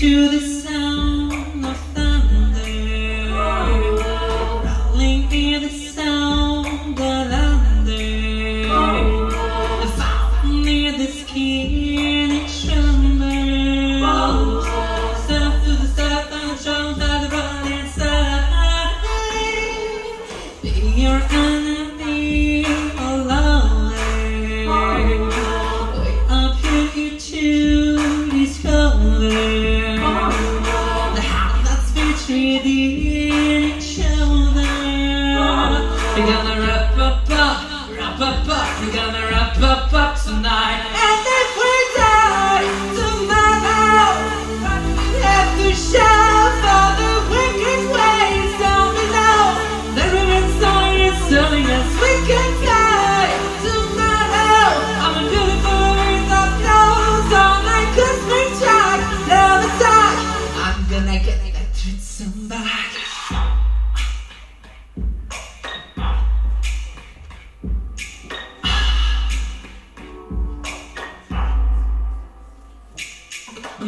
to the sound of thunder, rolling in the sound of thunder. The fountain near the skin it trembles. Step to the step and shows that the body inside. Be your enemy betrayed each other. We're gonna wrap up, up, wrap up, up. We're gonna wrap up, up tonight. And if we die tomorrow, we have to shout for the wicked ways down below. The river song is telling us we can fly tomorrow. I'm a beautiful wind that blows on my cosmic track. Love attack. I'm gonna get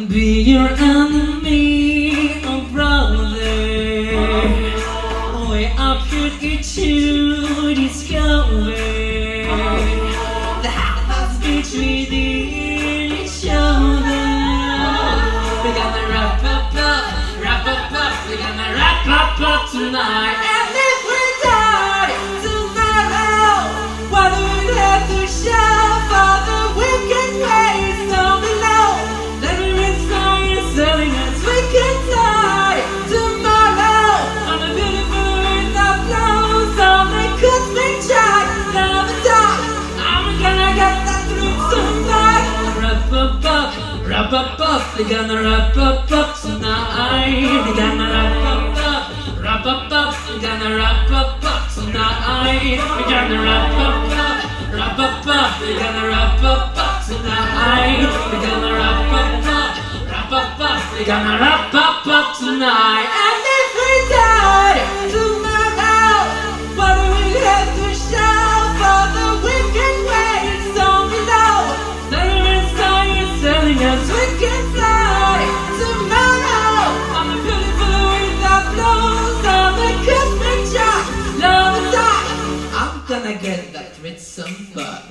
Be your enemy, oh brother. Way up here to discover the hearts between each tonight. And if we die tomorrow, do we have to show for the wicked ways down below? Lyric song is telling us we can die tomorrow. On a beautiful wind that blows on the cosmic track. Never die. I'm gonna get that through tonight. Wrap up, up, wrap up, up. We're gonna wrap up, up tonight. Wrap up, up. We're gonna wrap up, up tonight. We're gonna wrap up, up, wrap up, up. Gonna wrap up, up tonight. We're gonna wrap up, up, wrap up, up. Gonna wrap up, up tonight. gonna get that red some bug.